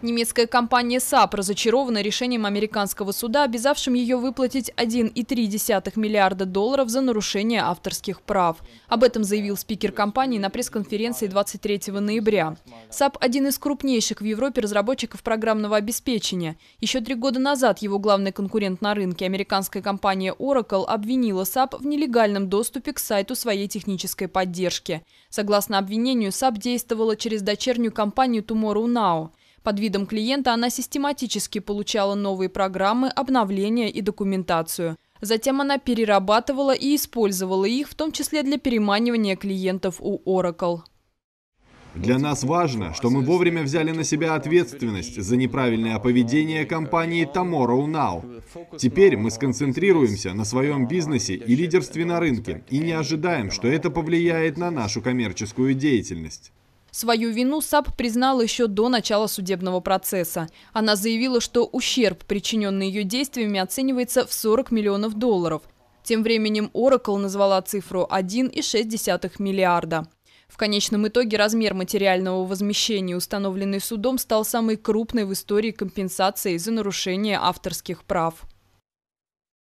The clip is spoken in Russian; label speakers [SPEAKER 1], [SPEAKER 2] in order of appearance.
[SPEAKER 1] Немецкая компания SAP разочарована решением американского суда, обязавшим ее выплатить 1,3 миллиарда долларов за нарушение авторских прав. Об этом заявил спикер компании на пресс-конференции 23 ноября. SAP – один из крупнейших в Европе разработчиков программного обеспечения. Еще три года назад его главный конкурент на рынке, американская компания Oracle, обвинила SAP в нелегальном доступе к сайту своей технической поддержки. Согласно обвинению, SAP действовала через дочернюю компанию Tomorrow Now. Под видом клиента она систематически получала новые программы, обновления и документацию. Затем она перерабатывала и использовала их, в том числе для переманивания клиентов у Oracle.
[SPEAKER 2] Для нас важно, что мы вовремя взяли на себя ответственность за неправильное поведение компании Tomorrow Now. Теперь мы сконцентрируемся на своем бизнесе и лидерстве на рынке и не ожидаем, что это повлияет на нашу коммерческую деятельность.
[SPEAKER 1] Свою вину SAP признала еще до начала судебного процесса. Она заявила, что ущерб, причиненный ее действиями, оценивается в 40 миллионов долларов. Тем временем Oracle назвала цифру 1,6 миллиарда. В конечном итоге размер материального возмещения, установленный судом, стал самой крупной в истории компенсацией за нарушение авторских прав.